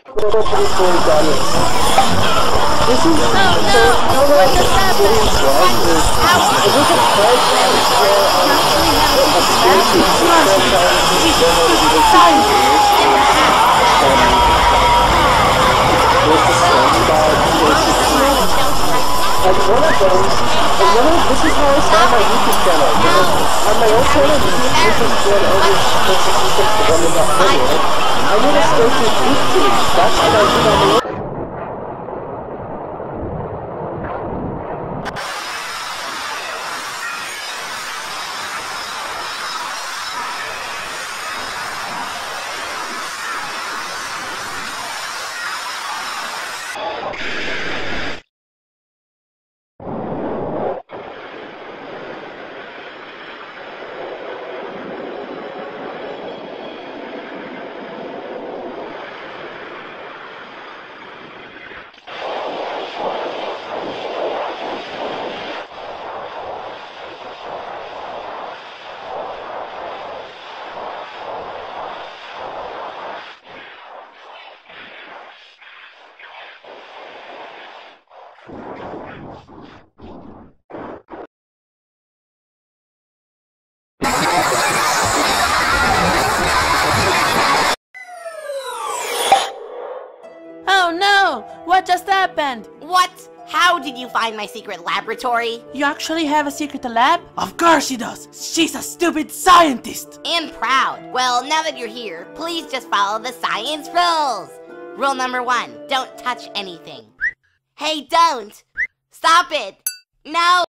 This is Oh no! how What the just happened? is was a and one of them, and one of, this is how I started my YouTube channel. On my old channel, YouTube isn't good over 66 when they got video. I made a stay through 18. That's what I did on the old Oh no! What just happened? What? How did you find my secret laboratory? You actually have a secret lab? Of course she does! She's a stupid scientist! And proud. Well, now that you're here, please just follow the science rules. Rule number one, don't touch anything. Hey, don't! Stop it! No!